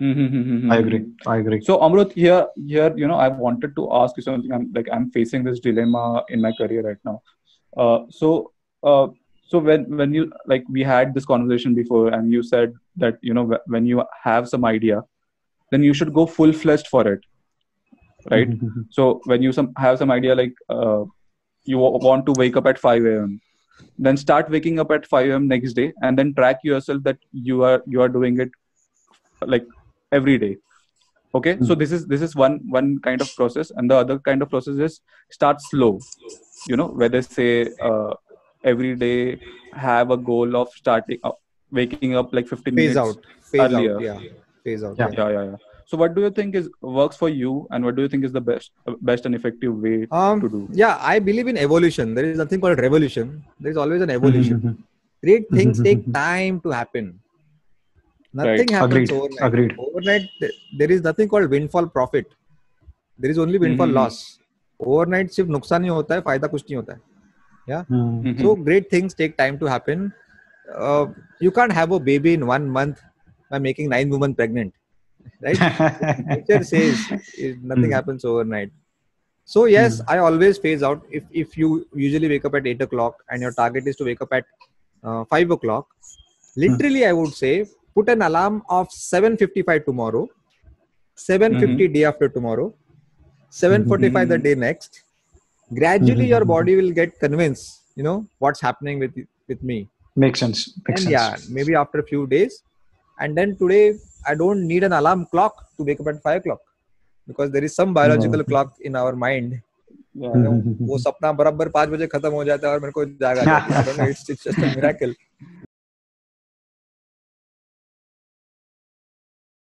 Mm-hmm. I agree. I agree. So Amrut, here, here, you know, I wanted to ask you something. I'm like, I'm facing this dilemma in my career right now. Uh, so, uh, so when when you like, we had this conversation before, and you said that you know when you have some idea, then you should go full fledged for it, right? so when you some have some idea like uh, you want to wake up at 5 a.m then start waking up at 5 a.m next day and then track yourself that you are you are doing it like every day okay so this is this is one one kind of process and the other kind of process is start slow you know whether say uh, every day have a goal of starting uh, waking up like 15 phase minutes out phase earlier. out yeah phase out Yeah. yeah. yeah yeah yeah so what do you think is works for you and what do you think is the best best and effective way Um, to do yeah, I believe in evolution. There is nothing called revolution. There is always an evolution. Great things take time to happen. Nothing Right. happens Agreed. overnight. Agreed. Overnight, th- there is nothing called windfall profit. There is only windfall Mhm. loss. Overnight सिर्फ नुकसान ही होता है फायदा कुछ नहीं होता है Hmm. Mhm. so great things take time to happen uh, you can't have a baby in one month by making nine women pregnant right nature says it- nothing Hmm. happens overnight so yes i always phase out if if you usually wake up at 8 o'clock and your target is to wake up at uh, 5 o'clock literally i would say put an alarm of 7.55 tomorrow 7.50 day after tomorrow 7.45 the day next gradually your body will get convinced you know what's happening with with me Makes sense. Makes and sense. yeah maybe after a few days and then today i don't need an alarm clock to wake up at 5 o'clock because there is some biological clock in our mind yeah, you know, वो सपना बराबर पाँच बजे खत्म हो जाता है और मेरे को जागा जाती है. I don't